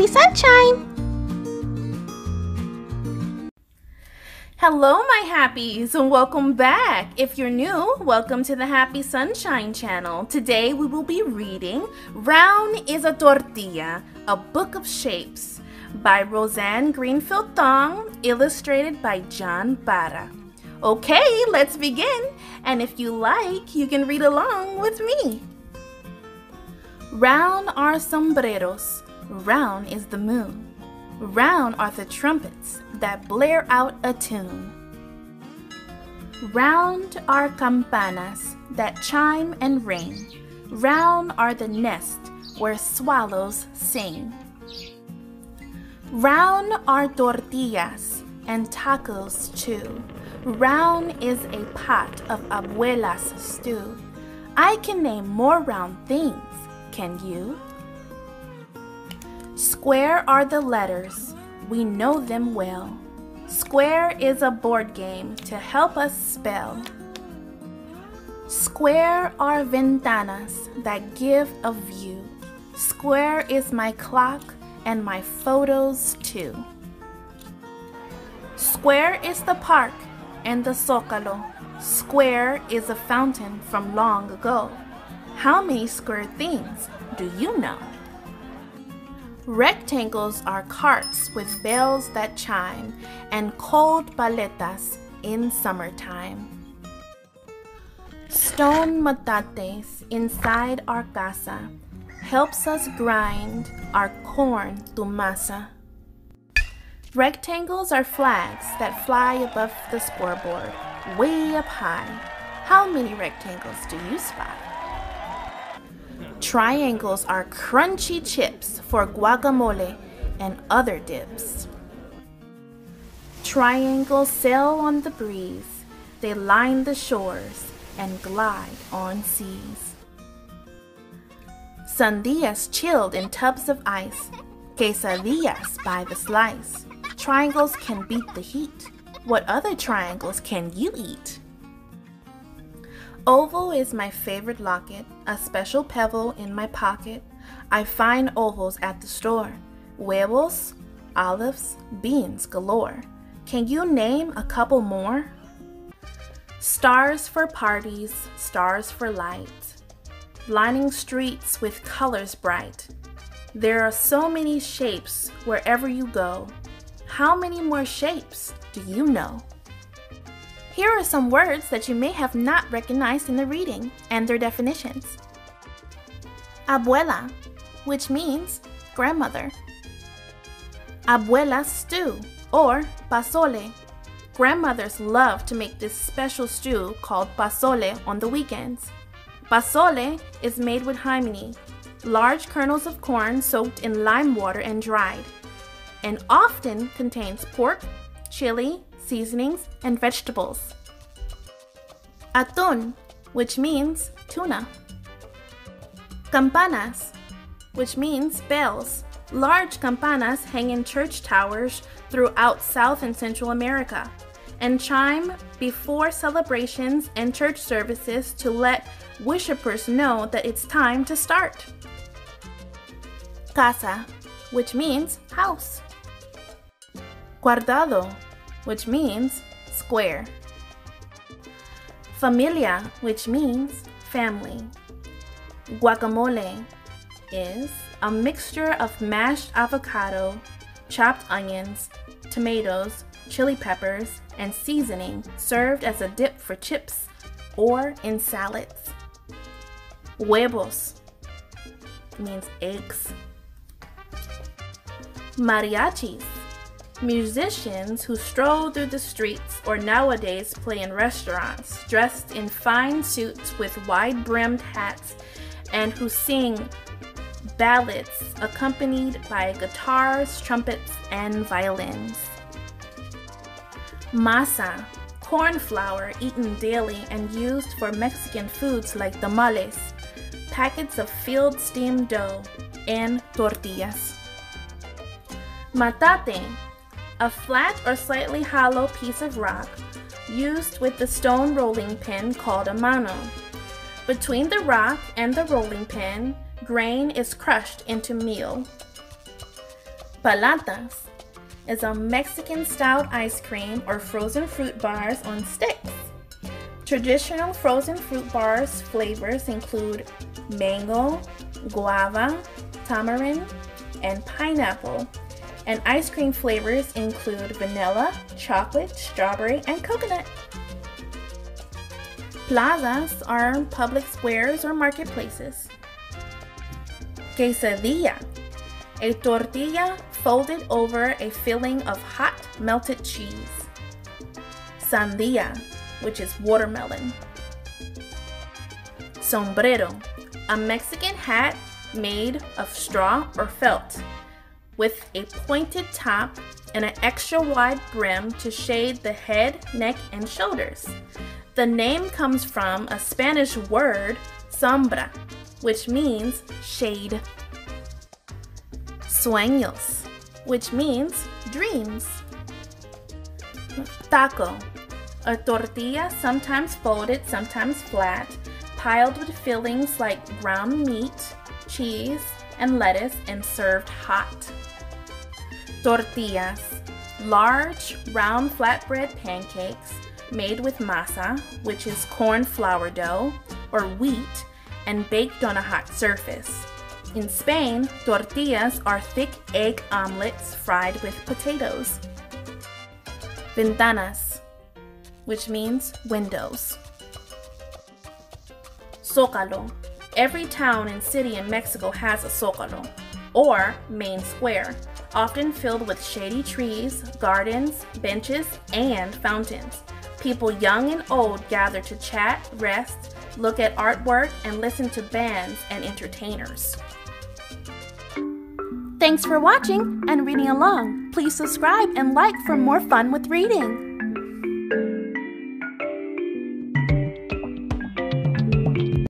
Happy Sunshine! Hello, my happies, and welcome back. If you're new, welcome to the Happy Sunshine channel. Today we will be reading Round is a Tortilla, a Book of Shapes by Roseanne Greenfield Thong, illustrated by John Parra. Okay, let's begin. And if you like, you can read along with me. Round are sombreros, round is the moon. Round are the trumpets that blare out a tune. Round are campanas that chime and ring. Round are the nests where swallows sing. Round are tortillas and tacos too. Round is a pot of abuela's stew. I can name more round things, can you? Square are the letters, we know them well. Square is a board game to help us spell. Square are ventanas that give a view. Square is my clock and my photos too. Square is the park and the Zócalo. Square is a fountain from long ago. How many square things do you know? Rectangles are carts with bells that chime and cold paletas in summertime. Stone matates inside our casa helps us grind our corn to masa. Rectangles are flags that fly above the scoreboard, way up high. How many rectangles do you spot? Triangles are crunchy chips for guacamole and other dips. Triangles sail on the breeze, they line the shores and glide on seas. Sandias chilled in tubs of ice, quesadillas by the slice. Triangles can beat the heat. What other triangles can you eat? Oval is my favorite locket, a special pebble in my pocket. I find ovals at the store. Huevos, olives, beans galore. Can you name a couple more? Stars for parties, stars for light. Lining streets with colors bright. There are so many shapes wherever you go. How many more shapes do you know? Here are some words that you may have not recognized in the reading and their definitions. Abuela, which means grandmother. Abuela stew or posole. Grandmothers love to make this special stew called posole on the weekends. Posole is made with hominy, large kernels of corn soaked in lime water and dried and often contains pork, chili, seasonings, and vegetables. Atún, which means tuna. Campanas, which means bells. Large campanas hang in church towers throughout South and Central America and chime before celebrations and church services to let worshipers know that it's time to start. Casa, which means house. Cuadrado, which means square. Familia, which means family. Guacamole is a mixture of mashed avocado, chopped onions, tomatoes, chili peppers, and seasoning served as a dip for chips or in salads. Huevos means eggs. Mariachis Musicians who stroll through the streets or nowadays play in restaurants, dressed in fine suits with wide brimmed hats, and who sing ballads accompanied by guitars, trumpets, and violins. Masa, corn flour eaten daily and used for Mexican foods like tamales, packets of field steamed dough, and tortillas. Matate, a flat or slightly hollow piece of rock used with the stone rolling pin called a mano. Between the rock and the rolling pin, grain is crushed into meal. Paletas is a Mexican style ice cream or frozen fruit bars on sticks. Traditional frozen fruit bars flavors include mango, guava, tamarind, and pineapple. And ice cream flavors include vanilla, chocolate, strawberry, and coconut. Plazas are public squares or marketplaces. Quesadilla, a tortilla folded over a filling of hot melted cheese. Sandia, which is watermelon. Sombrero, a Mexican hat made of straw or felt with a pointed top and an extra wide brim to shade the head, neck, and shoulders. The name comes from a Spanish word, sombra, which means shade. Sueños, which means dreams. Taco, a tortilla sometimes folded, sometimes flat, piled with fillings like ground meat, cheese, and lettuce and served hot. Tortillas, large, round flatbread pancakes made with masa, which is corn flour dough, or wheat, and baked on a hot surface. In Spain, tortillas are thick egg omelets fried with potatoes. Ventanas, which means windows. Zócalo. Every town and city in Mexico has a zócalo, or main square, often filled with shady trees, gardens, benches, and fountains. People young and old gather to chat, rest, look at artwork, and listen to bands and entertainers. Thanks for watching and reading along. Please subscribe and like for more fun with reading.